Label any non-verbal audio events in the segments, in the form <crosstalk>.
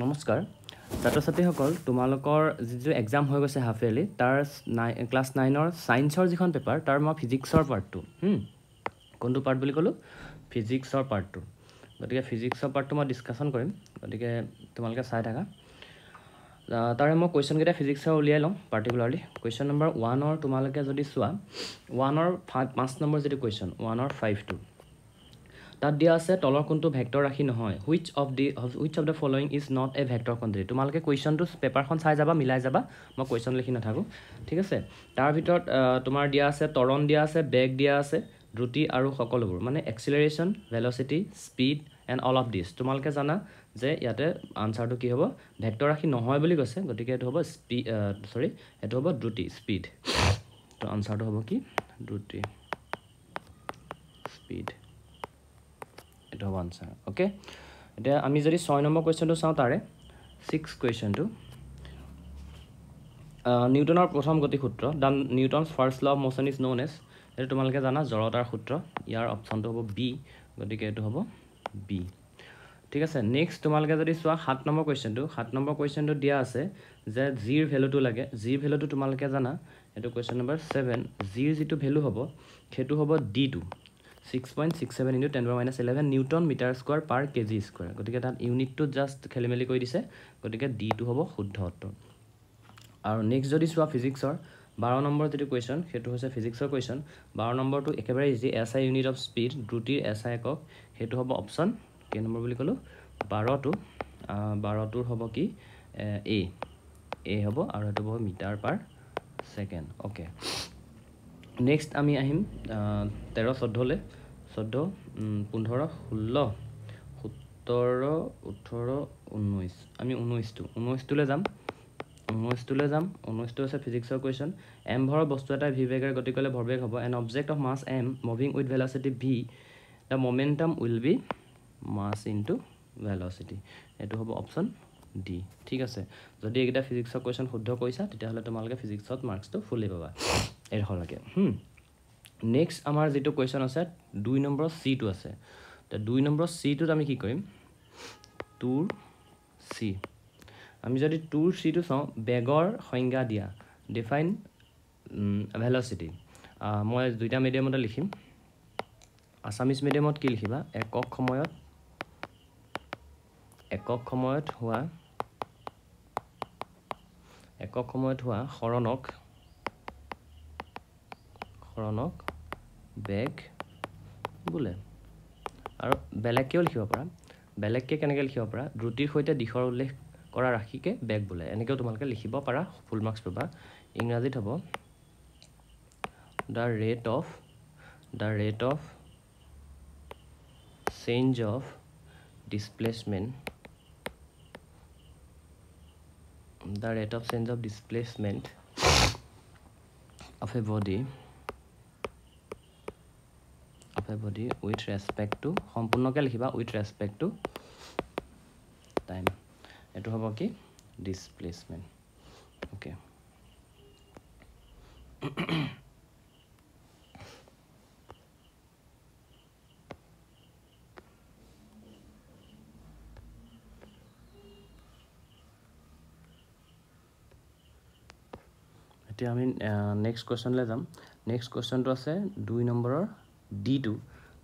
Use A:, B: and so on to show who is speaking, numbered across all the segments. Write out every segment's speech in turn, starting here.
A: নমস্কাৰ। ছাত্ৰ ছাত্ৰীসকল তোমালোকৰ যিটো এক্সাম হৈ গৈছে হাফ ইয়াৰলি তাৰ নাই ক্লাছ নাইনৰ ছায়েন্সৰ যিখন পেপাৰ তাৰ মই ফিজিক্সৰ পাৰ্টটো কোনটো পাৰ্ট বুলি ক'লোঁ? ফিজিক্সৰ পাৰ্টটো গতিকে ফিজিক্সৰ পাৰ্টটো মই ডিছকাশ্যন কৰিম। গতিকে তোমালোকে চাই থাকা। তাৰে মই কুৱেশ্যনকেইটা ফিজিক্সৰ উলিয়াই লওঁ পাৰ্টিকুলাৰলি কুৱেশ্যন নম্বৰ ওৱানৰ তোমালোকে যদি চোৱা ওৱানৰ ফাইভ পাঁচ নম্বৰ যিটো কুৱেশ্যন ওৱানৰ ফাইভ টু তাত দিয়া আছে তলৰ কোনটো ভেক্টৰ ৰাখি নহয়। Which of the which of the following is not a vector quantity তোমালোকে কুৱেশ্যনটো পেপাৰখন চাই যাবা মিলাই যাবা। মই কুৱেশ্যন লিখি নাথাকোঁ। ঠিক আছে? তাৰ ভিতৰত তোমাৰ দিয়া আছে তৰণ দিয়া আছে বেগ দিয়া আছে দ্ৰুতি আৰু সকলোবোৰ। মানে acceleration velocity speed and all of this তোমালোকে জানা যে ইয়াতে আনচাৰটো কি হ'ব? ভেক্টৰ ৰাশি নহয় বুলি কৈছে গতিকে এইটো হ'ব স্পী চৰি এইটো হ'ব দ্ৰুতি স্পীড তো আনচাৰটো হ'ব কি? দ্ৰুতি স্পীড এইটো হ'ব আনচাৰ অ'কে এতিয়া আমি যদি ছয় নম্বৰ কুৱেশ্যনটো চাওঁ তাৰে ছিক্স কুৱেশ্যনটো নিউটনৰ প্ৰথম গতি সূত্ৰ the Newton's first law of motion is known as এইটো তোমালোকে জানা জড়তাৰ সূত্ৰ। ইয়াৰ অপশ্যনটো হ'ব বি গতিকে এইটো হ'ব বি ঠিক আছে নেক্সট তোমালোকে যদি চোৱা সাত নম্বৰ কুৱেশ্যনটো সাত নম্বৰ কুৱেশ্যনটো দিয়া আছে যে জিৰ ভেলুটো লাগে। জিৰ ভেলুটো তোমালোকে জানা এইটো কুৱেশ্যন নম্বৰ ছেভেন জিৰ যিটো ভেলু হ'ব সেইটো হ'ব D two six point six seven into ten minus eleven newton metre square per kg square গতিকে তাত ইউনিটটো জাষ্ট খেলি মেলি কৰি দিছে গতিকে ডিটো হ'ব শুদ্ধ উত্তৰ আৰু নেক্সট যদি চোৱা ফিজিক্সৰ বাৰ নম্বৰ যিটো কুৱেশ্যন সেইটো হৈছে ফিজিক্সৰ কুৱেশ্যন বাৰ নম্বৰটো একেবাৰে easy S I unit of speed দ্ৰুতিৰ S I একক সেইটো হ'ব অপশ্যন কেই নম্বৰ বুলি ক'লোঁ? বাৰটো। বাৰটোৰ হ'ব কি? এ হ'ব আৰু সেইটো হ'ব metre per second. Okay next আমি আহিম তেৰ চৈধ্যলৈ। চৈধ্য পোন্ধৰ ষোল্ল সোতৰ ওঠৰ ঊনৈছ আমি ঊনৈছটো ঊনৈছটোলৈ যাম। ঊনৈছটোলৈ যাম। ঊনৈছটো হৈছে ফিজিক্সৰ কুৱেশ্যন এম ভৰৰ বস্তু এটাই ভি বেগেৰে গতি কৰিলে ভৰবেগ হ'ব। An object of mass M moving with velocity V the momentum will be mass into velocity এইটো হ'ব অপশ্যন ডি ঠিক আছে? যদি এইকেইটা ফিজিক্সৰ কুৱেশ্যন শুদ্ধ কৰিছা তেতিয়াহ'লে তোমালোকে ফিজিক্সত মাৰ্কছটো ফুলি পাবা। এইডোখৰলৈকে নেক্সট আমাৰ যিটো কুৱেশ্যন আছে দুই নম্বৰ চিটো আছে। দুই নম্বৰ চিটোত আমি কি কৰিম? টুৰ চি আমি যদি টুৰ চিটো চাওঁ বেগৰ সংজ্ঞা দিয়া ডিফাইন ভেলচিটি মই দুইটা মিডিয়ামতে লিখিম। আছামিজ মিডিয়ামত কি লিখিবা? একক সময়ত একক সময়ত হোৱা একক সময়ত হোৱা শৰণক শৰণক বেগ বোলে। আৰু বেলেগকৈও লিখিব পাৰা? বেলেগকৈ কেনেকৈ লিখিব পাৰা? দ্ৰুতিৰ সৈতে দিশৰ উল্লেখ কৰা ৰাশিকে বেগ বোলে। এনেকৈও তোমালোকে লিখিব পাৰা ফুল মাৰ্কছ পাবা। ইংৰাজীত হ'ব the rate of the rate of change of displacement the rate of change of displacement of a body of a body with respect to সম্পূৰ্ণকৈ লিখিবা উইথ ৰেচপেক্ট টু টাইম এইটো হ'ব কি? ডিছপ্লেচমেণ্ট অ'কে এতিয়া আমি নেক্সট কুৱেশ্যনলৈ যাম। Next কুৱেশ্যনটো আছে দুই নম্বৰৰ ডি টু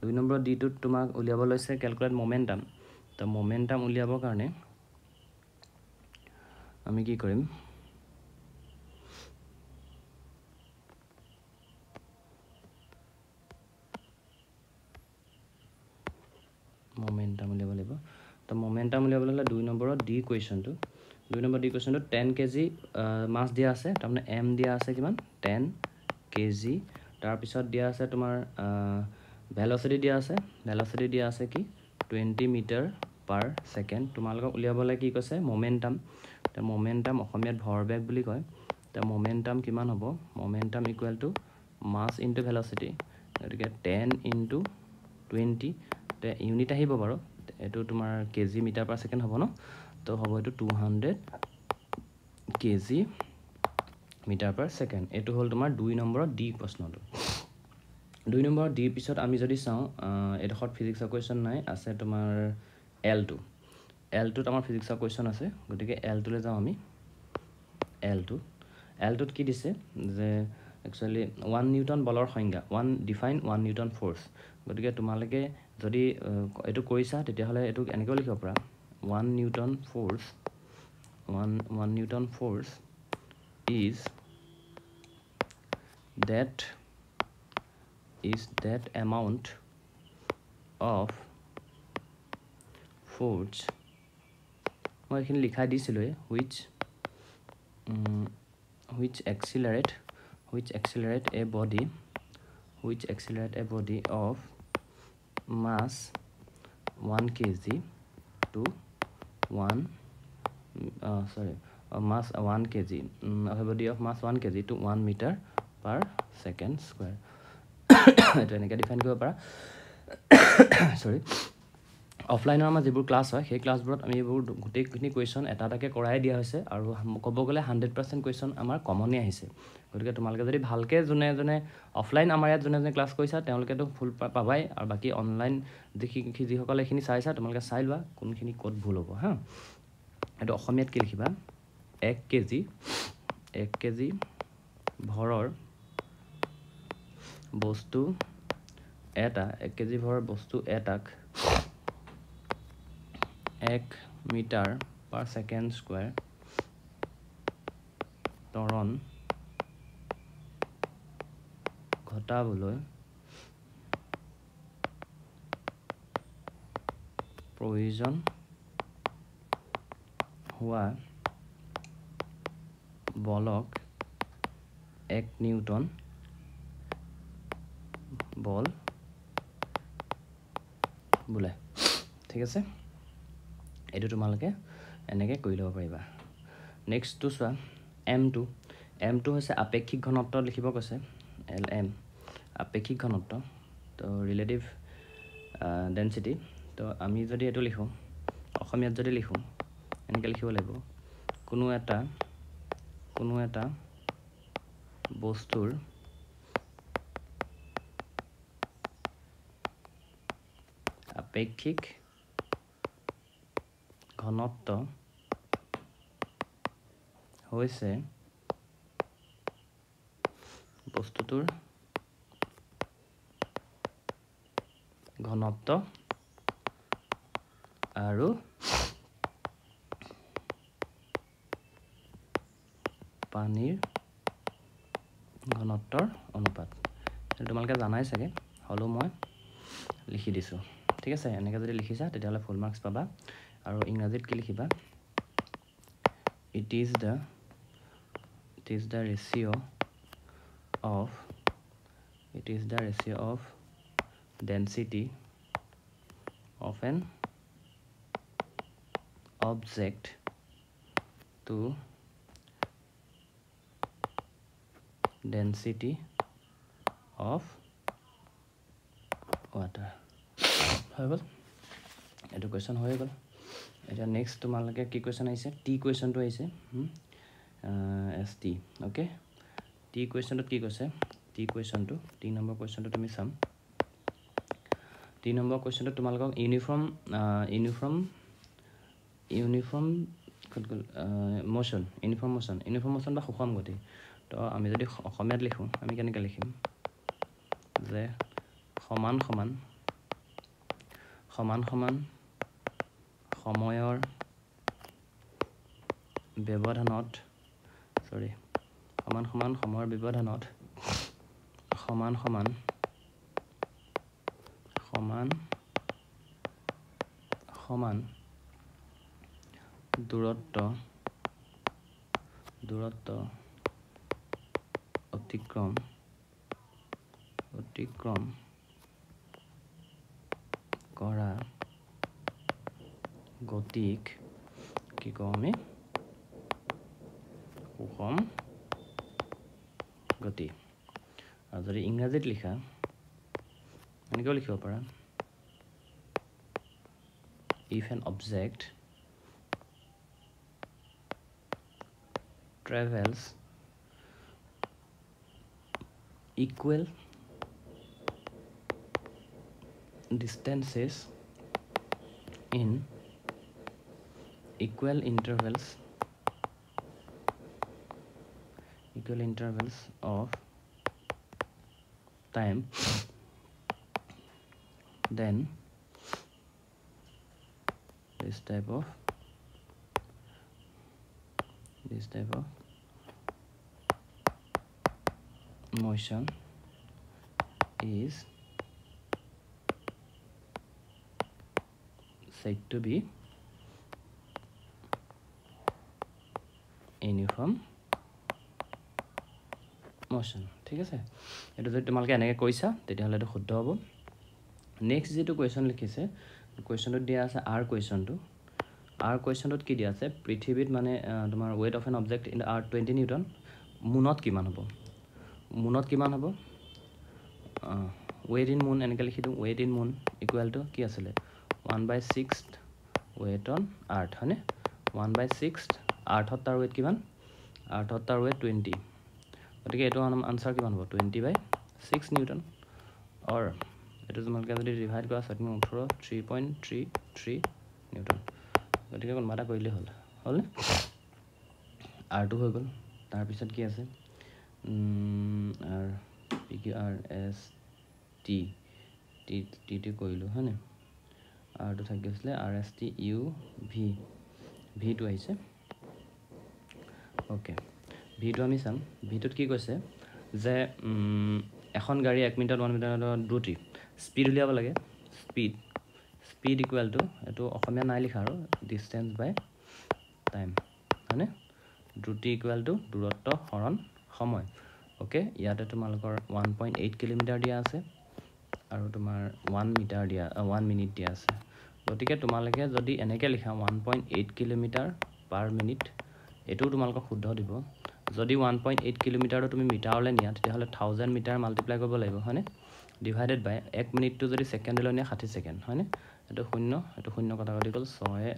A: দুই নম্বৰ ডি টুত তোমাক উলিয়াব লৈছে কেলকুলেট মমেণ্টাম তো মমেণ্টাম উলিয়াবৰ কাৰণে আমি কি কৰিম? মমেণ্টাম উলিয়াব লাগিব। তো মমেণ্টাম উলিয়াবলৈ হ'লে দুই নম্বৰৰ ডি কুৱেশ্যনটো দুই নম্বৰ ডি কুৱেশ্যনটো টেন কেজি মাছ দিয়া আছে তাৰমানে এম দিয়া আছে কিমান? টেন কেজি তাৰপিছত দিয়া আছে তোমাৰ ভেলচিটি দিয়া আছে ভেলচিটি দিয়া আছে কি? টুৱেণ্টি মিটাৰ পাৰ ছেকেণ্ড তোমালোকক উলিয়াবলৈ কি কৈছে? মমেণ্টাম এতিয়া মমেণ্টাম অসমীয়াত ভৰবেগ বুলি কয়। এতিয়া মমেণ্টাম কিমান হ'ব? Momentum equal to mass into velocity গতিকে টেন ইনটু টুৱেণ্টি ইউনিট আহিব বাৰু। এইটো তোমাৰ কেজি মিটাৰ পাৰ ছেকেণ্ড হ'ব ন? তো হ'ব এইটো two hundred kg metre per second. এইটো হ'ল তোমাৰ দুই নম্বৰৰ ডি প্ৰশ্নটো। দুই নম্বৰ ডিৰ পিছত আমি যদি চাওঁ এইডোখৰত ফিজিক্সৰ কুৱেশ্যন নাই আছে তোমাৰ এল টু এলটোত আমাৰ ফিজিক্সৰ কুৱেশ্যন আছে গতিকে এলটোলৈ যাওঁ আমি। এলটো এলটোত কি দিছে যে একচুৱেলি ওৱান নিউটন বলৰ সংজ্ঞা one define one newton force গতিকে তোমালোকে যদি এইটো কৰিছা তেতিয়াহ'লে এইটো এনেকৈও লিখিব পাৰা। 1 newton force 1 1 newton force is that is that amount of force মই এখানে লিখা দিছিলোঁ which which accelerate which accelerate a body which accelerate a body of mass 1 kg to 1 uh, sorry a mass 1 kg um, of a body of mass 1 kg to 1 meter per second square এইটো এনেকৈ define কৰিব পাৰা চৰি অফলাইনৰ আমাৰ যিবোৰ class হয় সেই ক্লাছবোৰত আমি এইবোৰ গোটেইখিনি কুৱেশ্যন এটা এটাকৈ কৰাই দিয়া হৈছে আৰু ক'ব গ'লে হাণ্ড্ৰেড পাৰ্চেণ্ট কুৱেশ্যন আমাৰ কমনেই আহিছে। গতিকে তোমালোকে যদি ভালকৈ যোনে যোনে অফলাইন আমাৰ ইয়াত যোনে যোনে ক্লাছ কৰিছা তেওঁলোকেতো ফুল পাবাই আৰু বাকী অনলাইন যিখিনি যিসকলে এইখিনি চাইছা তোমালোকে চাই লোৱা কোনখিনি ক'ত ভুল হ'ব হা? এইটো অসমীয়াত কি লিখিবা? এক কেজি এক কেজি ভৰৰ বস্তু এটা এক কেজি ভৰৰ বস্তু এটাক এক মিটাৰ পাৰ ছেকেণ্ড স্কুৱেৰ ত্বৰণ ঘটাবলৈ প্ৰয়োজন হোৱা বলক এক নিউটন বল বোলে। ঠিক আছে? এইটো তোমালোকে এনেকৈ কৰি ল'ব পাৰিবা। নেক্সটটো চোৱা এম টু এম টু হৈছে আপেক্ষিক ঘনত্ব লিখিব কৈছে এল এম আপেক্ষিক ঘনত্ব তো ৰিলেটিভ ডেঞ্চিটি তো আমি যদি এইটো লিখোঁ অসমীয়াত যদি লিখোঁ এনেকৈ লিখিব লাগিব। কোনো এটা কোনো এটা বস্তুৰ আপেক্ষিক ঘনত্ব হৈছে বস্তুটোৰ ঘনত্ব আৰু পানীৰ ঘনত্বৰ অনুপাত। তোমালোকে জানাই চাগে হ'লেও মই লিখি দিছোঁ। ঠিক আছে এনেকৈ যদি লিখিছা তেতিয়াহ'লে ফুল মাৰ্কছ পাবা। আৰু ইংৰাজীত কি লিখিবা? It is the it is the ratio' of it is the ratio' of density of an object to density of water হৈ গ'ল? এইটো কুৱেশ্যন হৈ গ'ল। এতিয়া নেক্সট তোমালোকে কি কুৱেশ্যন আহিছে? টি কুৱেশ্যনটো আহিছে এছ টি অ'কে টি কুৱেশ্যনটোত কি কৈছে? টি কুৱেশ্যনটো টি নম্বৰ কুৱেশ্যনটো তুমি চাম। টি নম্বৰ কুৱেশ্যনটোত তোমালোকক ইউনিফৰ্ম ইউনিফৰ্ম ইউনিফৰ্ম ক'ত গ'ল? Motion uniform motion uniform motion বা সুষম গতি। তো আমি যদি অসমীয়াত লিখোঁ আমি কেনেকৈ লিখিম? যে সমান সমান সমান সমান সময়ৰ ব্যৱধানত চৰি সমান সমান সময়ৰ ব্যৱধানত সমান সমান সমান সমান দূৰত্ব দূৰত্ব অতিক্ৰম অতিক্ৰম কৰা গতিক কি কওঁ আমি সুষম গতি আৰু যদি ইংৰাজীত লিখা এনেকৈও লিখিব পাৰা if an object travels equal distances in equal intervals equal intervals of time then this type of this type of motion is said to be uniform motion ঠিক আছে? এইটো যদি তোমালোকে এনেকৈ কৈছা তেতিয়াহ'লে এইটো শুদ্ধ হ'ব। নেক্সট যিটো কুৱেশ্যন লিখিছে কুৱেশ্যনটোত দিয়া আছে আৰ কুৱেশ্যনটো আৰ কুৱেশ্যনটোত কি দিয়া আছে? পৃথিৱীত মানে তোমাৰ weight of an object in are twenty newton মুনত কিমান হ'ব? মুনত কিমান হ'ব? ৱেইট ইন মুন এনেকৈ লিখি দিওঁ। Weight in moon equal to কি আছিলে? One by six weight on earth হয়নে? ওৱান বাই ছিক্স আৰ্থত তাৰ ৱেইট কিমান? আৰ্থত তাৰ ৱেইট টুৱেণ্টি গতিকে এইটো আনচাৰ কিমান হ'ব? Twenty by six newton or এইটো তোমালোকে যদি ডিভাইড কৰা ছয় ওঠৰ three point three three newton গতিকে কোনোবা এটা কৰিলেই হ'ল। হ'লনে? আৰটো হৈ গ'ল। তাৰপিছত কি আছে? R P Q R S T T টিটো কৰিলোঁ হয়নে? আৰটো থাকি গৈছিলে। R S T U V ভিটো আহিছে। অ'কে ভিটো আমি চাম। ভিটোত কি কৈছে? যে এখন গাড়ী এক মিনিটত ওৱান মিনিটত দ্ৰুতি স্পীড উলিয়াব লাগে। স্পীড স্পীড ইকুৱেল টু এইটো অসমীয়া নাই লিখা আৰু ডিষ্টেঞ্চ বাই টাইম হয়নে? দ্ৰুতি ইকুৱেল টু দূৰত্ব হৰণ সময়। অ'কে ইয়াতে তোমালোকৰ ওৱান পইণ্ট এইট কিলোমিটাৰ দিয়া আছে আৰু তোমাৰ ওৱান মিটাৰ দিয়া ওৱান মিনিট দিয়া আছে। গতিকে তোমালোকে যদি এনেকৈ লিখা one point eight kilometre per minute এইটোও তোমালোকক শুদ্ধ দিব। যদি ওৱান পইণ্ট এইট কিলোমিটাৰটো তুমি মিটাৰলৈ নিয়া তেতিয়াহ'লে থাউজেণ্ড মিটাৰ মাল্টিপ্লাই কৰিব লাগিব হয়নে? ডিভাইডেড বাই এক মিনিটটো যদি ছেকেণ্ডলৈ নিয়ে ষাঠি ছেকেণ্ড হয়নে? এইটো শূন্য এইটো শূন্য কটা কাটি গ'ল ছয়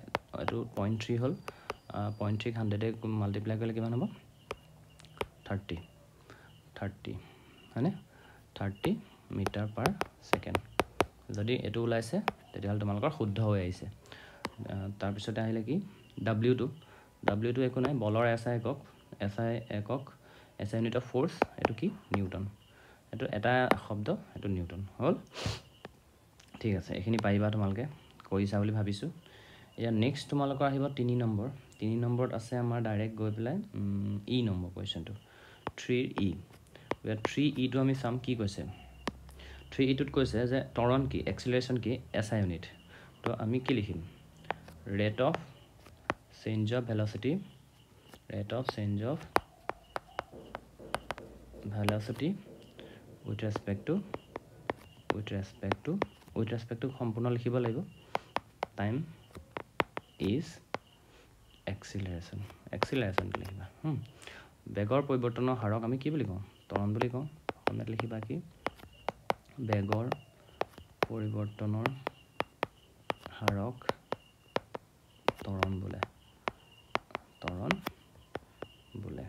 A: এইটো পইণ্ট থ্ৰী হ'ল পইণ্ট থ্ৰীক হাণ্ড্ৰেডে মাল্টিপ্লাই কৰিলে কিমান হ'ব? থাৰ্টি থাৰ্টি হয়নে? থাৰ্টি মিটাৰ পাৰ ছেকেণ্ড যদি এইটো ওলাইছে তেতিয়াহ'লে তোমালোকৰ শুদ্ধ হৈ আহিছে। তাৰপিছতে আহিলে কি? ডাব্লিউটো ডাব্লিউটো একো নাই বলৰ এছ আই একক এছ আই একক S I unit of force এইটো কি? নিউটন। এইটো এটা শব্দ এইটো নিউটন। হ'ল? ঠিক আছে এইখিনি পাৰিবা তোমালোকে কৰিছা বুলি ভাবিছোঁ। এতিয়া নেক্সট তোমালোকৰ আহিব তিনি নম্বৰ। তিনি নম্বৰত আছে আমাৰ ডাইৰেক্ট গৈ পেলাই ই নম্বৰ কুৱেশ্যনটো থ্ৰীৰ ই থ্ৰী ইটো আমি চাম কি কৈছে? থ্ৰী ইটোত কৈছে যে তৰণ কি এক্সিলেশ্যন কি এছ আই ইউনিট তো আমি কি লিখিম? Rate of change of velocity rate of change of velocity with respect to with respect to with respect to সম্পূৰ্ণ লিখিব লাগিব। টাইম ইজ এক্সিলাৰেশ্যন এক্সিলাৰেশ্যন লিখিবা। বেগৰ পৰিৱৰ্তনৰ হাৰক আমি কি বুলি কওঁ? তৰণ বুলি কওঁ। অসমীয়াত লিখিবা কি? বেগৰ পৰিৱৰ্তনৰ হাৰক তৰণ বোলে তৰণ বোলে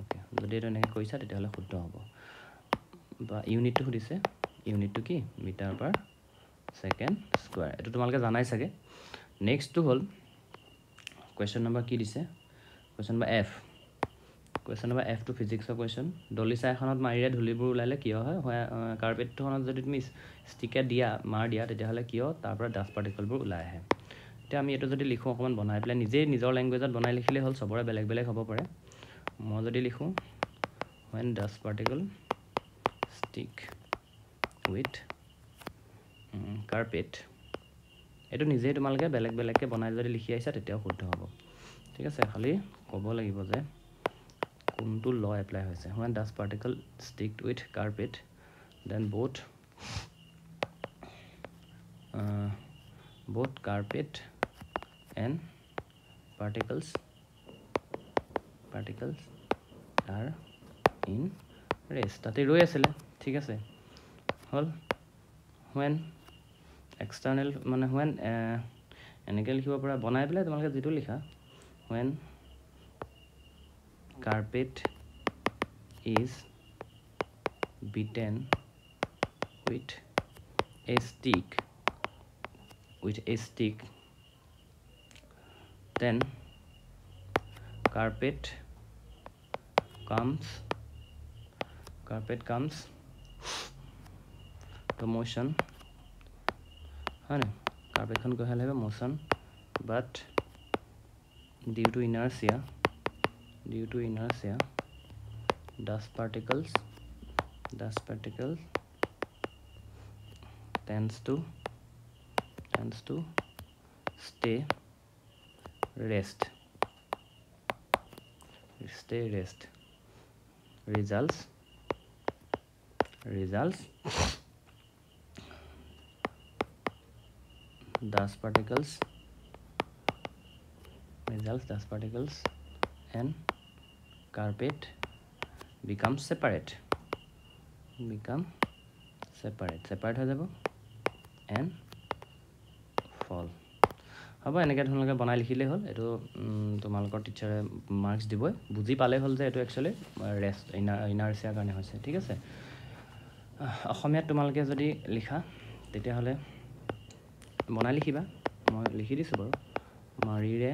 A: অ'কে যদি এইটো এনেকৈ কৈছা তেতিয়াহ'লে শুদ্ধ হ'ব। বা ইউনিটটো সুধিছে ইউনিটটো কি? Metre per second square. এইটো তোমালোকে জানাই চাগে। নেক্সটটো হ'ল কুৱেশ্যন নম্বৰ কি দিছে? Question number F question number F two ফিজিক্সৰ question দলিচা এখনত মাৰিৰে ধূলিবোৰ ওলালে কিয় হয়? কাৰ্পেটখনত যদি তুমি ষ্টিকে দিয়া মাৰ দিয়া তেতিয়াহ'লে কিয়? তাৰ পৰা ডাষ্ট পাৰ্টিকলবোৰ ওলাই আহে। এতিয়া আমি এইটো যদি লিখোঁ অকণমান বনাই পেলাই নিজেই নিজৰ লেংগুৱেজত বনাই লিখিলেই হ'ল চবৰে বেলেগ বেলেগ হ'ব পাৰে। মই যদি লিখোঁ when dust particle stick with carpet এইটো নিজেই তোমালোকে বেলেগ বেলেগকৈ বনাই যদি লিখি আহিছা তেতিয়াও শুদ্ধ হ'ব। ঠিক আছে খালি ক'ব লাগিব যে কোনটো ল এপ্লাই হৈছে। When dust particle stick with carpet then both both carpet and particles particles are in rest তাতে ৰৈ আছিলে ঠিক আছে। হ'ল হুৱেন এক্সটাৰ্নেল মানে হুৱেন এনেকৈ লিখিব পৰা বনাই পেলাই তোমালোকে যিটো লিখা when carpet is beaten with a stick with a stick then carpet comes carpet comes to motion হয় নাই কাৰ্পেটখন গৈ হ'লে motion but due to inertia due to inertia dust particles dust particles tends to tends to stay rest stay rest results results dust particles results dust particles and carpet become separate become separate separate হৈ যাব and fall হ'ব এনেকৈ ধৰণে বনাই লিখিলেই হ'ল এইটো তোমালোকৰ টিচাৰে marks দিবই বুজি পালেই হ'ল যে এইটো একচুৱেলি ৰেষ্ট ইনাৰ ইনাৰ্চিয়াৰ কাৰণে হৈছে ঠিক আছে অসমীয়াত তোমালোকে যদি লিখা তেতিয়াহ'লে বনাই লিখিবা। মই লিখি দিছোঁ বাৰু। মাৰিৰে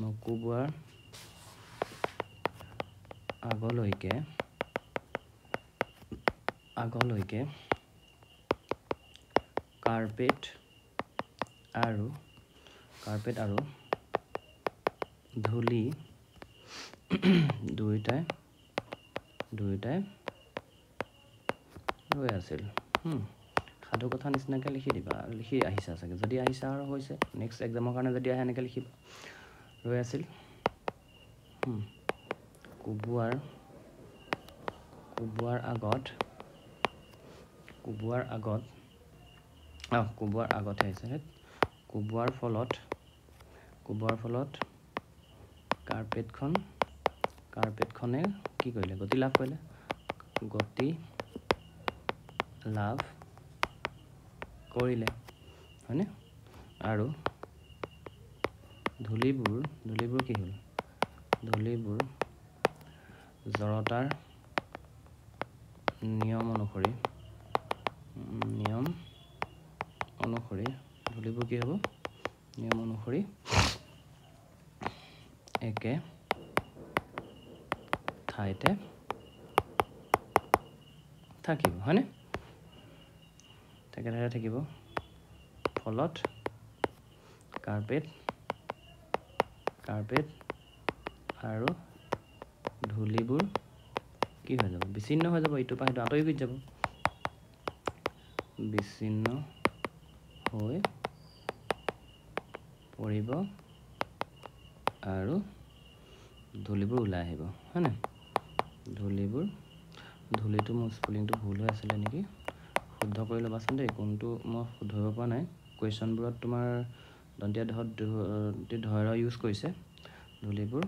A: নকোবোৱাৰ আগলৈকে আগলৈকে কাৰ্পেট আৰু কাৰ্পেট আৰু ধূলি দুয়োটাই দুয়োটাই ৰৈ আছিল। সাধু কথা নিচিনাকৈ লিখি দিবা লিখি আহিছা চাগে। যদি আহিছা আৰু হৈছে নেক্সট এক্সামৰ কাৰণে যদি আহে এনেকৈ লিখিবা। ৰৈ আছিল। কোবোৱাৰ কোবোৱাৰ আগত কোবোৱাৰ আগত অঁ কোবোৱাৰ আগতহে আহিছে কোবোৱাৰ ফলত কোবোৱাৰ ফলত কাৰ্পেটখন কাৰ্পেটখনে কি কৰিলে? গতি লাভ কৰিলে? গতি লাভ কৰিলে হয়নে? আৰু ধূলিবোৰ ধূলিবোৰ কি হ'ল? ধূলিবোৰ জড়তাৰ নিয়ম অনুসৰি নিয়ম অনুসৰি ধূলিবোৰ কি হ'ব? নিয়ম অনুসৰি একে ঠাইতে থাকিব হয়নে? ঠাইতে থাকিব। ফলত কাৰ্পেট কাৰ্পেট আৰু ধূলিবোৰ কি হৈ যাব? বিচ্ছিন্ন হৈ যাব ইটোৰ পৰা সেইটো আঁতৰি গুচি যাব। বিচ্ছিন্ন হৈ পৰিব আৰু ধূলিবোৰ ওলাই আহিব হয়নে? ধূলিবোৰ। ধূলিটো মোৰ স্পেলিংটো ভুল হৈ আছিলে নেকি? শুদ্ধ কৰি ল'বাচোন দেই কোনটো মই ধৰিব পৰা নাই। কুৱেশ্যনবোৰত তোমাৰ দন্তীয়া ধত ধৈৰ্য ইউজ কৰিছে। ধূলিবোৰ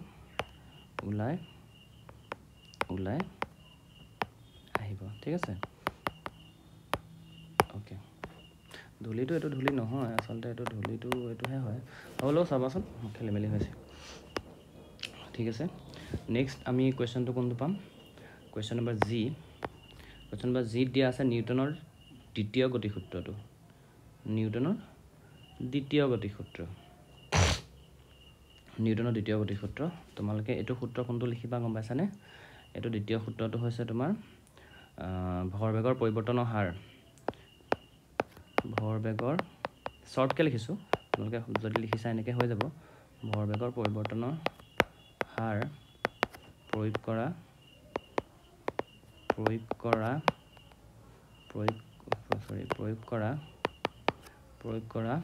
A: ওলাই ওলাই আহিব ঠিক আছে? অ'কে। ধূলিটো এইটো ধূলি নহয় আচলতে এইটো ধূলিটো এইটোহে হয়। হ'লেও চাবাচোন খেলি মেলি হৈছে। ঠিক আছে? নেক্সট আমি কুৱেশ্যনটো কোনটো পাম? Question number G question number জিত দিয়া আছে নিউটনৰ দ্বিতীয় গতিসূত্ৰটো। নিউটনৰ দ্বিতীয় গতিসূত্ৰ। নিউটনৰ দ্বিতীয় গতিসূত্ৰ। তোমালোকে এইটো সূত্ৰ কোনটো লিখিবা গম পাইছানে? এইটো দ্বিতীয় সূত্ৰটো হৈছে তোমাৰ ভৰবেগৰ পৰিৱৰ্তনৰ হাৰ। ভৰবেগৰ শ্বৰ্টকৈ লিখিছোঁ। তোমালোকে যদি লিখিছা এনেকৈ হৈ যাব। ভৰবেগৰ পৰিৱৰ্তনৰ হাৰ। প্ৰয়োগ কৰা প্ৰয়োগ কৰা প্ৰয়োগ চৰি প্ৰয়োগ কৰা প্ৰয়োগ কৰা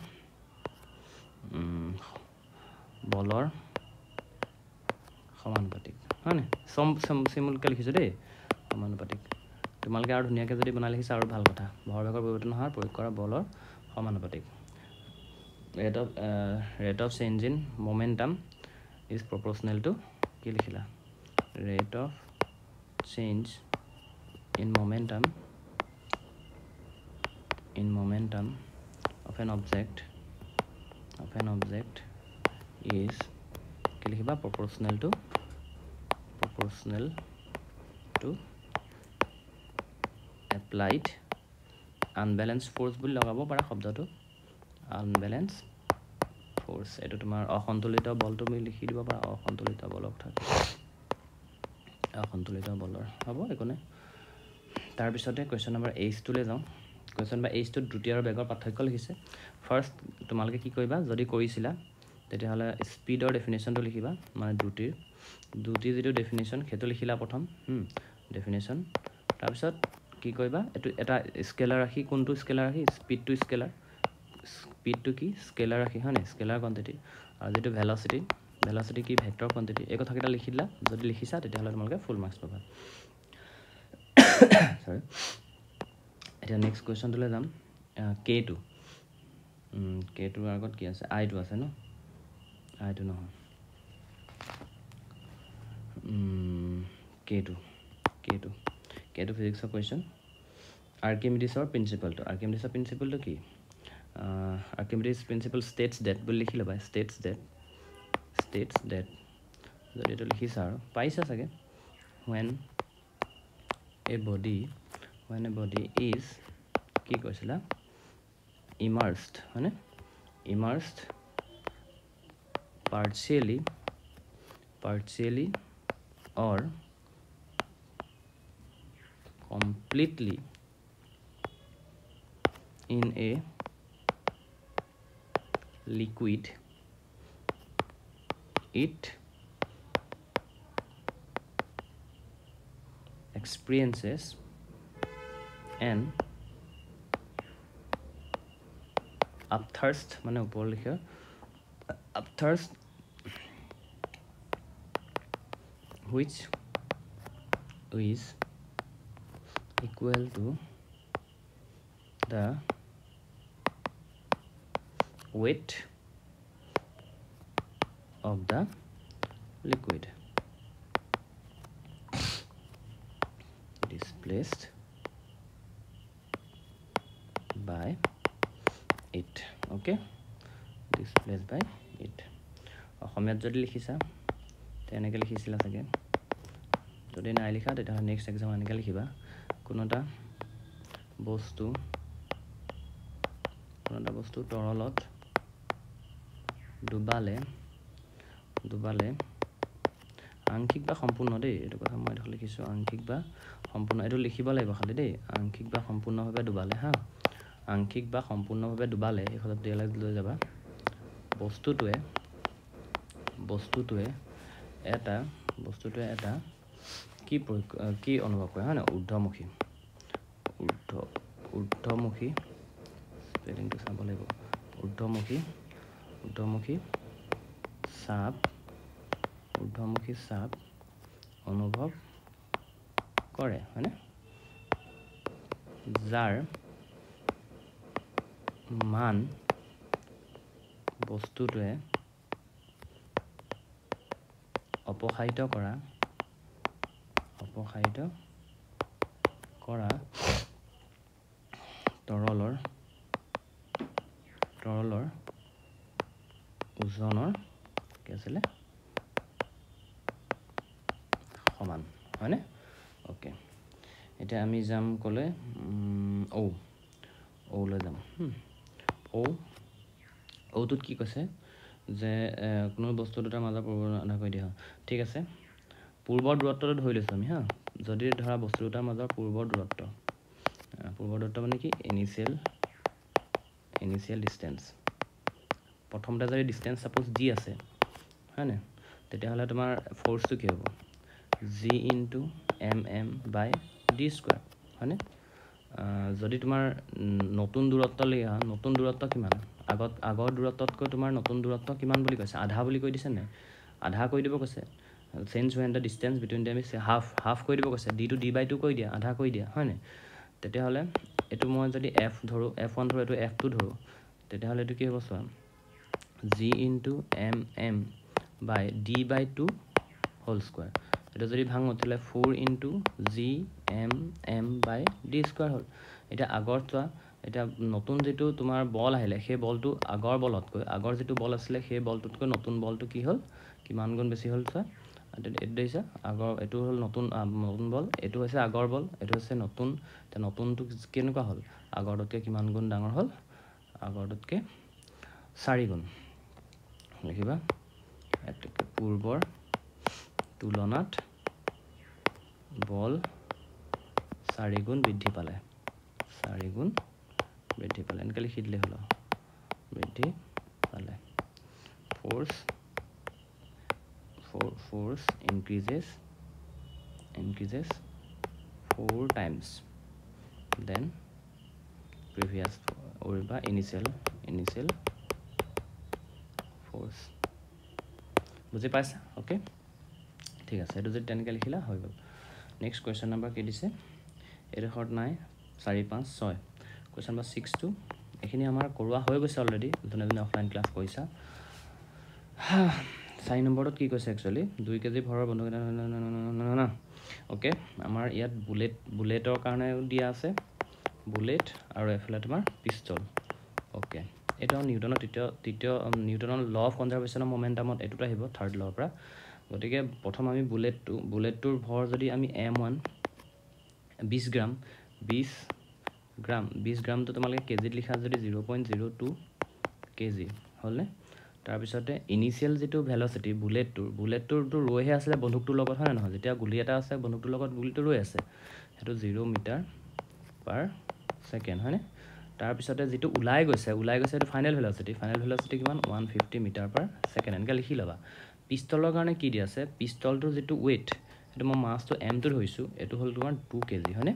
A: বলৰ সমানুপাতিক হয়নে চম চম চিমুলকৈ লিখিছোঁ দেই সমানুপাতিক। তোমালোকে আৰু ধুনীয়াকৈ যদি বনাই লিখিছা আৰু ভাল কথা ভৰবেগৰ পৰিৱৰ্তন হাৰ প্ৰয়োগ কৰা বলৰ সমানুপাতিক। Rate of rate of change in momentum is proportional to কি লিখিলা? Rate of change in momentum in momentum of an object of an object is proportional to proportional to applied unbalanced force বুলি লগাব পাৰা শব্দটো আনবেলেঞ্চ force এইটো তোমাৰ অসন্তুলিত বলটো তুমি লিখি দিব পাৰা অসন্তুলিত বল অৰ্থাৎ অসন্তুলিত বলৰ। হ'ব একো নাই। তাৰপিছতে কুৱেশ্যন নম্বৰ এইচটোলৈ যাওঁ। কুৱেশ্যন নম্বৰ এইচটোত দ্ৰুতি আৰু বেগৰ পাৰ্থক্য লিখিছে। ফাৰ্ষ্ট তোমালোকে কি কৰিবা যদি কৰিছিলা তেতিয়াহ'লে স্পীডৰ ডেফিনেশ্যনটো লিখিবা মানে দ্ৰুতিৰ দ্ৰুতিৰ যিটো ডেফিনেশ্যন সেইটো লিখিলা প্ৰথম। ডেফিনেশ্যন তাৰপিছত কি কৰিবা এইটো এটা স্কেলাৰ ৰাশি কোনটো স্কেলাৰ ৰাশি স্পীডটো স্কেলাৰ স্পীডটো কি? স্কেলাৰ ৰাশি হয় নাই? স্কেলাৰ কোৱাণ্টিটি আৰু যিটো ভেলচিটি ভেলচিটি কি ভেক্টৰ কোৱাণ্টিটি এই কথাকেইটা লিখি দিলা যদি লিখিছা তেতিয়াহ'লে তোমালোকে ফুল মাৰ্কছ পাবা। <coughs> চৰি এতিয়া নেক্সট কুৱেশ্যনটোলৈ যাম। কেটো কেটোৰ আগত কি আছে? আইটো আছে ন? আইটো নহয়। কেটো কেটো কেটো ফিজিক্সৰ কুৱেশ্যন আৰ্কিমিডিছৰ প্ৰিন্সিপালটো আৰ্কিমিডিছৰ প্ৰিন্সিপালটো কি? আৰ্কিমিডিছ প্ৰিন্সিপাল ষ্টেটছ ডেট বুলি লিখি ল'বা ষ্টেটছ ডেট ষ্টেটছ ডেট যদি এইটো লিখিছা আৰু পাইছা চাগে when a body when a body is কি কৈছিলা? ইমাৰ্ছড হয়নে? ইমাৰ্ছড partially partially or completely in a liquid it experiences an upthirst মানে ওপৰ লিখা upthirst which is equal to the weight of the liquid. It is placed by it okay? Displaced by it. অসমীয়াত যদি লিখিছা তেনেকৈ লিখিছিলা চাগে। যদি নাই লিখা তেতিয়াহ'লে নেক্সট এক্সাম এনেকৈ লিখিবা। কোনো এটা বস্তু কোনো এটা বস্তু তৰলত ডুবালে ডুবালে আংশিক বা সম্পূৰ্ণ দেই এইটো কথা মই এইটো লিখিছোঁ। আংশিক বা সম্পূৰ্ণ এইটো লিখিব লাগিব খালি দেই। আংশিক বা সম্পূৰ্ণভাৱে ডুবালে হা। আংশিক বা সম্পূৰ্ণভাৱে ডুবালে এই কথাটো দিয়ালৈ লৈ যাবা। বস্তুটোৱে বস্তুটোৱে এটা বস্তুটোৱে এটা কি কি অনুভৱ কৰে হয় নাই ঊৰ্ধমুখী ঊৰ্ধ ঊৰ্ধমুখী স্পেলিংটো চাব লাগিব। ঊৰ্ধমুখী ঊৰ্ধমুখী চাপ ঊৰ্ধমুখী চাপ অনুভৱ কৰে হয়নে? যাৰ মান বস্তুটোৱে অপসাৰিত কৰা অপসাৰিত কৰা তৰলৰ তৰলৰ ওজনৰ কি আছিলে? সমান হয়নে? অ'কে। এতিয়া আমি যাম ক'লে ঔ। ঔলৈ যাম। ঔ। ঔটোত কি কৈছে? যে কোনো বস্তু দুটাৰ মাজৰ পূৰ্ব আধা কৰি দিয়া ঠিক আছে। পূৰ্বৰ দূৰত্বটো ধৰি লৈছোঁ আমি হা? যদি ধৰা বস্তু দুটাৰ মাজৰ পূৰ্বৰ দূৰত্ব পূৰ্বৰ দূৰত্ব মানে কি? ইনিচিয়েল ইনিচিয়েল ডিষ্টেঞ্চ প্ৰথমতে যদি ডিষ্টেঞ্চ ছাপ'জ জি আছে হয়নে? তেতিয়াহ'লে তোমাৰ ফ'ৰ্চটো কি হ'ব? G into M M by D square হয়নে? যদি তোমাৰ নতুন দূৰত্বলৈ আহা নতুন দূৰত্ব কিমান? আগত আগৰ দূৰত্বতকৈ তোমাৰ নতুন দূৰত্ব কিমান বুলি কৈছে? আধা বুলি কৈ দিছে নাই আধা কৰি দিব কৈছে। Change when the distance between them is half half কৰি দিব কৈছে। D to D by two কৰি দিয়া আধা কৰি দিয়া হয়নে? তেতিয়াহ'লে এইটো মই যদি এফ ধৰোঁ এফ ওৱান ধৰোঁ এইটো এফ টু ধৰোঁ তেতিয়াহ'লে এইটো কি হ'ব চোৱা? G into M M by D by two whole square এইটো যদি ভাঙো তেতিয়াহ'লে four into G M M by D square হ'ল। এতিয়া আগত চোৱা এতিয়া নতুন যিটো তোমাৰ বল আহিলে সেই বলটো আগৰ বলতকৈ আগৰ যিটো বল আছিলে সেই বলটোতকৈ নতুন বলটো কি হ'ল? কিমান গুণ বেছি হ'ল চোৱা? এইটো দেখিছা? আগৰ এইটো হ'ল নতুন নতুন বল এইটো হৈছে আগৰ বল এইটো হৈছে নতুন এতিয়া নতুনটো কেনেকুৱা হ'ল? আগৰটোতকৈ কিমান গুণ ডাঙৰ হ'ল? আগৰটোতকৈ চাৰি গুণ। লিখিবা পূৰ্বৰ তুলনাত বল চাৰি গুণ বৃদ্ধি পালে। চাৰি গুণ বৃদ্ধি পালে। এনেকৈ লিখি দিলে হ'ল বৃদ্ধি পালে। Force force increases increases four times than previous বা ইনিচিয়েল ইনিচিয়েল ফ'ৰ্চ বুজি পাইছা? অ'কে ঠিক আছে এইটো যদি তেনেকৈ লিখিলা হৈ গ'ল। নেক্সট কুৱেশ্যন নম্বৰ কি দিছে? এইডোখৰত নাই চাৰি পাঁচ ছয়। কুৱেশ্যন নম্বৰ ছিক্স টু এইখিনি আমাৰ কৰোৱা হৈ গৈছে অলৰেডি যোনে যোনে অফলাইন ক্লাছ কৰিছা। চাৰি নম্বৰটোত কি কৈছে একচুৱেলি দুই কেজি ভৰৰ বন্ধু অ'কে আমাৰ ইয়াত বুলেট বুলেটৰ কাৰণেও দিয়া আছে। বুলেট আৰু এফালে তোমাৰ পিষ্টল অ'কে এইটো নিউটনৰ তৃতীয় তৃতীয় নিউটনৰ ল অফ কনজাৰ্ভেশ্যনৰ মমেণ্টামত এইটোত আহিব থাৰ্ড ল'ৰ পৰা। গতিকে প্ৰথম আমি বুলেটটো বুলেটটোৰ ভৰ যদি আমি এম ওৱান বিছ গ্ৰাম বিছ গ্ৰাম বিছ গ্ৰামটো তোমালোকে কেজিত লিখা যদি zero' point zero' two KG হ'লনে? তাৰপিছতে ইনিচিয়েল যিটো ভেলচিটি বুলেটটোৰ বুলেটটোৰটো ৰৈহে আছিলে বন্ধুকটোৰ লগত হয় নে নহয়? যেতিয়া গুলি এটা আছে বন্ধুকটোৰ লগত গুলিটো ৰৈ আছে সেইটো জিৰ' মিটাৰ পাৰ ছেকেণ্ড হয়নে? তাৰপিছতে যিটো ওলাই গৈছে ওলাই গৈছে এইটো ফাইনেল ভেলচিটি ফাইনেল ভেলচিটি কিমান? One fifty metre per second এনেকৈ লিখি ল'বা। পিষ্টলৰ কাৰণে কি দি আছে? পিষ্টলটোৰ যিটো ৱেইট সেইটো মই মাছটো এমটো ধৰিছোঁ এইটো হ'ল তোমাৰ টু কেজি হয়নে?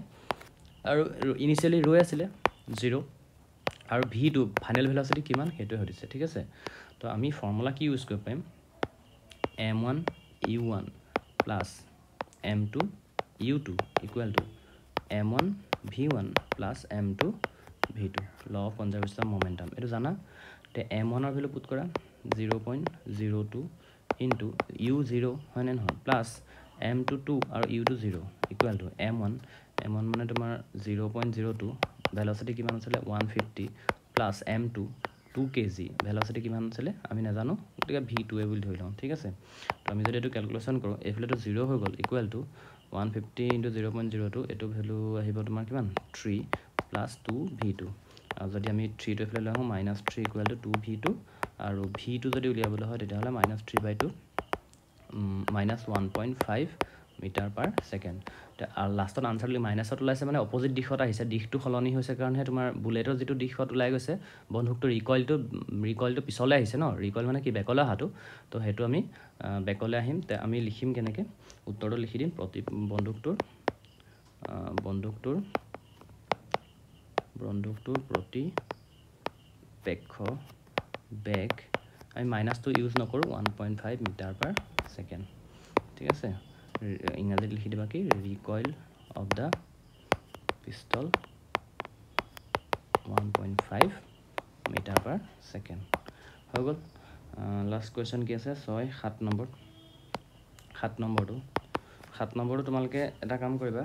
A: আৰু ইনিচিয়েলি ৰৈ আছিলে জিৰ' আৰু ভিটো ফাইনেল ভেলচিটি কিমান সেইটোৱে সুধিছে ঠিক আছে? তো আমি ফৰ্মুলা কি ইউজ কৰিব পাৰিম? M one U one plus M two U two equal to M one V one plus M two V two law of conservation momentum এইটো জানা? তে এম ওৱানৰ ভেলু পুট কৰা zero' point zero' two into U zero' হয়নে নহয় plus M two two আৰু U two zero' equal to M one M one মানে তোমাৰ zero' point zero' two velocity কিমান আছিলে? One fifty plus M two two K G velocity কিমান আছিলে? আমি নাজানো গতিকে ভি টুৱে বুলি ধৰি লওঁ ঠিক আছে? তো আমি যদি এইটো কেলকুলেশ্যন কৰোঁ এইফালেতো জিৰ' হৈ গ'ল equal to one fifty into zero' point zero' two এইটো ভেলু আহিব তোমাৰ কিমান? Three plus two V two যদি আমি থ্ৰীটো এইফালে লৈ আহোঁ minus three equal to two V two আৰু ভি টু যদি উলিয়াবলৈ হয় তেতিয়াহ'লে minus three by two minus one point five metre per second আৰু লাষ্টত আনচাৰটো মাইনাছত ওলাইছে মানে অপজিট দিশত আহিছে দিশটো সলনি হৈছে কাৰণেহে তোমাৰ বুলেটৰ যিটো দিশত ওলাই গৈছে বন্ধুকটো ৰিকইলটো ৰিকইলটো পিছলৈ আহিছে ন? ৰিকইল মানে কি বেকলৈ অহাটো। তো সেইটো আমি বেকলৈ আহিম। আমি লিখিম কেনেকৈ? উত্তৰটো লিখি দিম। প্ৰতি বন্দুকটোৰ বন্দুকটোৰ বন্দুকটোৰ প্ৰতি পেক্ষ বেগ আমি মাইনাছটো ইউজ নকৰোঁ one point five metre per second. ঠিক আছে? ইংৰাজীত লিখি দিবা কি? Recoil of the pistol one point five metre per second. হৈ গ'ল। লাষ্ট কুৱেশ্যন কি আছে? ছয় সাত নম্বৰ। সাত নম্বৰটো। সাত নম্বৰটো তোমালোকে এটা কাম কৰিবা।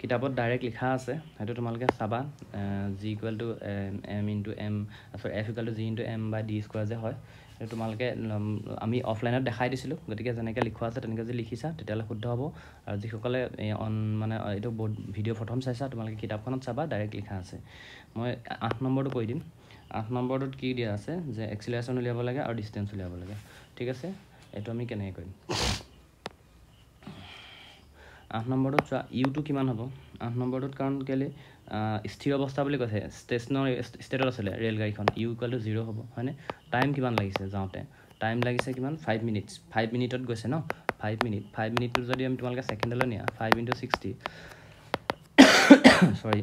A: কিতাপত ডাইৰেক্ট লিখা আছে সেইটো তোমালোকে চাবা G equal to M into M sorry F equal to G into M by D square যে হয় সেইটো তোমালোকে আমি অফলাইনত দেখাই দিছিলোঁ গতিকে যেনেকৈ লিখোৱা আছে তেনেকৈ যদি লিখিছা তেতিয়াহ'লে শুদ্ধ হ'ব। আৰু যিসকলে অন মানে এইটো বহুত ভিডিঅ' প্ৰথম চাইছা তোমালোকে কিতাপখনত চাবা ডাইৰেক্ট লিখা আছে। মই আঠ নম্বৰটো কৈ দিম। আঠ নম্বৰটোত কি দিয়া আছে যে এক্সিলেশ্যন উলিয়াব লাগে আৰু ডিষ্টেঞ্চ উলিয়াব লাগে। ঠিক আছে? এইটো আমি কেনেকৈ কৰিম? আঠ নম্বৰটোত চোৱা ইউটো কিমান হ'ব? আঠ নম্বৰটোত কাৰণ কেলৈ স্থিৰ অৱস্থা বুলি কৈছে ষ্টেচনৰ ষ্টেটত আছিলে ৰেলগাড়ীখন ইউ ইকুৱেল টু জিৰ' হ'ব হয়নে? টাইম কিমান লাগিছে যাওঁতে? টাইম লাগিছে কিমান? ফাইভ মিনিটছ ফাইভ মিনিটত গৈছে ন? ফাইভ মিনিট ফাইভ মিনিটটো যদি আমি তোমালোকে ছেকেণ্ডলৈ নিয়া ফাইভ ইণ্টু ছিক্সটি <coughs> চৰি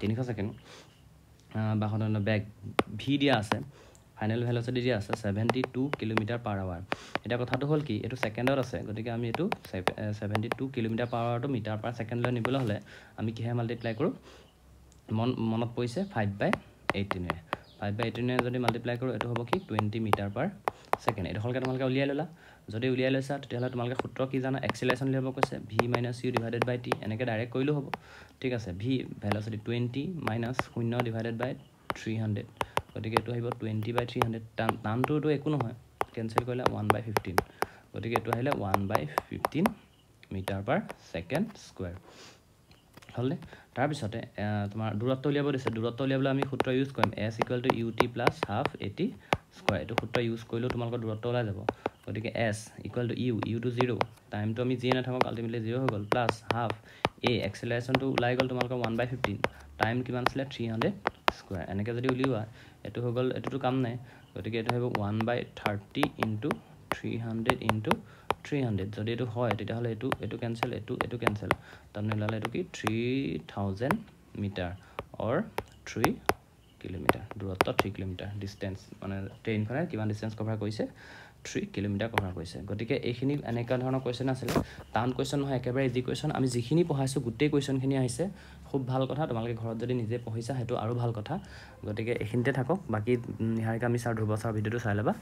A: তিনিশ ছেকেণ্ড বাসত্তৰ বেগ ভি দিয়া আছে। ফাইনেল ভেলচিটি দিয়া আছে seventy two kilometre per hour এতিয়া কথাটো হ'ল কি এইটো ছেকেণ্ডত আছে গতিকে আমি এইটো ছেভেণ্টি টু কিলোমিটাৰ পাৰ আৱাৰটো মিটাৰ পাৰ ছেকেণ্ডলৈ নিবলৈ হ'লে আমি কিহে মাল্টিপ্লাই কৰোঁ? মন মনত পৰিছে ফাইভ বাই এইটিনেৰে ফাইভ বাই এইটিনেৰে যদি মাল্টিপ্লাই কৰোঁ এইটো হ'ব কি টুৱেণ্টি মিটাৰ পাৰ ছেকেণ্ড এইডোখৰকৈ তোমালোকে উলিয়াই ল'লা। যদি উলিয়াই লৈছা তেতিয়াহ'লে তোমালোকে সূত্ৰ কি জানা? এক্সিলেশ্যন উলিয়াব কৈছে। V minus U divided by T এনেকৈ ডাইৰেক্ট কৰিলেও হ'ব। ঠিক আছে ভি ভেলচিটি টুৱেণ্টি মাইনাছ শূন্য ডিভাইডেড বাই থ্ৰী হাণ্ড্ৰেড গতিকে এইটো আহিব টুৱেণ্টি বাই থ্ৰী হাণ্ড্ৰেড টান টানটোতো একো নহয়। কেঞ্চেল কৰিলে ওৱান বাই ফিফটিন গতিকে এইটো আহিলে one by fifteen metre per second square হ'লনে? তাৰপিছতে তোমাৰ দূৰত্ব উলিয়াব দিছে। দূৰত্ব উলিয়াবলৈ আমি সূত্ৰ ইউজ কৰিম। S equal to U T plus half A T square এইটো সূত্ৰ ইউজ কৰিলেও তোমালোকৰ দূৰত্ব ওলাই যাব। গতিকে এছ ইকুৱেল টু ইউ ইউটো জিৰ' টাইমটো আমি যিয়ে নাথাকক আল্টিমেটলি জিৰ' হৈ গ'ল। প্লাছ হাফ এ এক্সেলাৰেশ্যনটো ওলাই গ'ল তোমালোকৰ ওৱান বাই ফিফটিন টাইম কিমান আছিলে? থ্ৰী হাণ্ড্ৰেড স্কুৱাৰ এনেকৈ যদি উলিওৱা এইটো হৈ গ'ল এইটোতো কাম নাই। গতিকে এইটো গ'ল one by thirty into three hundred into three hundred যদি এইটো হয় তেতিয়াহ'লে এইটো এইটো কেঞ্চেল এইটো এইটো কেঞ্চেল তাৰমানে ওলালে এইটো কি? Three thousand metre or three kilometre দূৰত্ব থ্ৰী কিলোমিটাৰ ডিষ্টেঞ্চ মানে ট্ৰেইনখনে কিমান ডিষ্টেঞ্চ কভাৰ কৰিছে? থ্ৰী কিলোমিটাৰ কভাৰ কৰিছে। গতিকে এইখিনি এনেকুৱা ধৰণৰ কুৱেশ্যন আছিলে। টান কুৱেশ্যন নহয় একেবাৰে ইজি কুৱেশ্যন আমি যিখিনি পঢ়াইছোঁ গোটেই কুৱেশ্যনখিনি আহিছে। খুব ভাল কথা তোমালোকে ঘৰত যদি নিজে পঢ়িছা সেইটো আৰু ভাল কথা। গতিকে এইখিনিতে থাকক বাকী নিহাৰিকা আমি ছাৰ ধ্ৰুৱ ছাৰ ভিডিঅ'টো চাই ল'বা।